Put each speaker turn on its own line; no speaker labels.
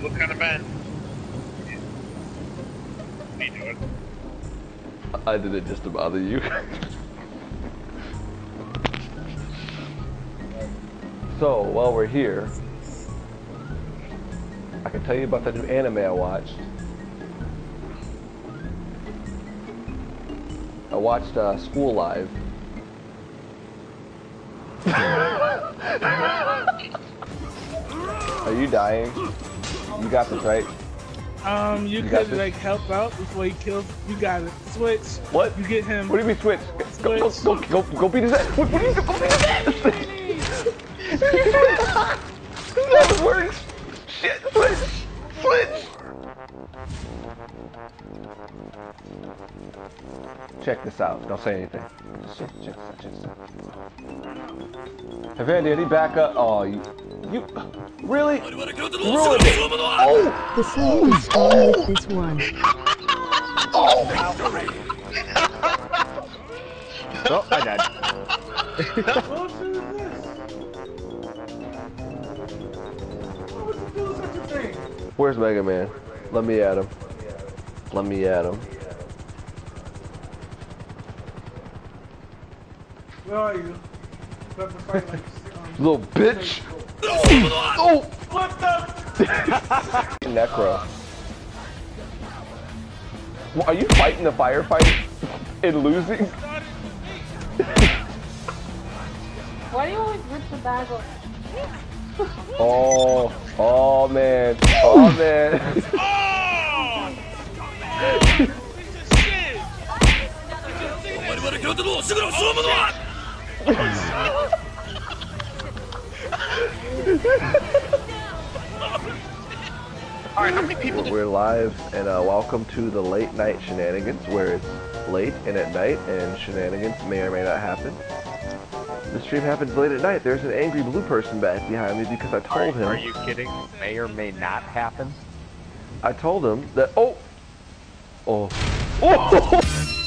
What kind of band? Me are? I did it just to bother you. so, while we're here, I can tell you about the new anime I watched. I watched uh, School Live. Are you dying? You got this, right?
Um, you,
You
could like help out before he kills. You got it. Switch.
What?
You get him.
What do you mean switch? Go, go, go, go, go beat his ass. What, what do you do? Go beat his ass. that works. Shit, switch. Switch. Check this out. Don't say anything. Just check, check out. Check this out. Have any backup? Oh, you, you, really? Ruined it. Oh,
The same is on with this one.
oh.
Oh, I died.
What this? What would you do such a thing?
Where's Mega Man? Let me at him. Let me at him.
Where are you? About to fight like,
Little bitch. Oh,
What the?
Necro. Well, are you fighting the firefight and losing?
Why do you always rip the bag off?
Oh, oh man, oh man.
Alright, how many people
We're live and uh, welcome to the late night shenanigans where it's late and at night and shenanigans may or may not happen. The stream happens late at night. There's an angry blue person back behind me because I told him.
Are you kidding? May or may not happen.
I told him that. Oh. Oh. Oh.